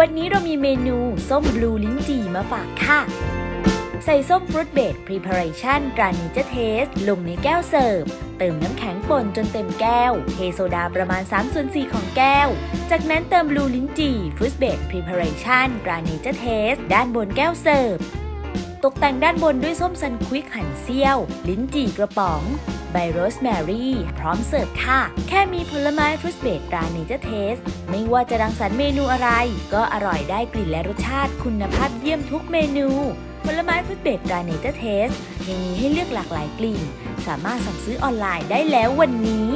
วันนี้เรามีเมนูส้ม blue ลิ้นจี่มาฝากค่ะ ใส่ส้มฟรุตเบดพรีพาราชันตรานิจเทส ลงในแก้วเสิร์ฟ เติมน้ำแข็งป่นจนเต็มแก้ว เทโซดาประมาณ3ส่วน4ของแก้ว จากนั้นเติมบลูลิ้นจี่ fruit based preparation ตรา Nature Taste ด้านบนแก้วเสิร์ฟ ตกแต่งด้านบนด้วยส้ม Sunkist หั่นเสี้ยว ลิ้นจี่กระป๋อง ใบโรสแมรี่ พร้อมเสิร์ฟค่ะ แค่มีผลไม้ fruit based ตรา Nature Taste ไม่ว่าจะรังสรรค์เมนูอะไร ก็อร่อยได้กลิ่นและรสชาติคุณภาพเยี่ยมทุกเมนู ผลไม้ fruit based ตรา Nature Taste ยังมีให้เลือกหลากหลายกลิ่น สามารถสั่งซื้อออนไลน์ได้แล้ววันนี้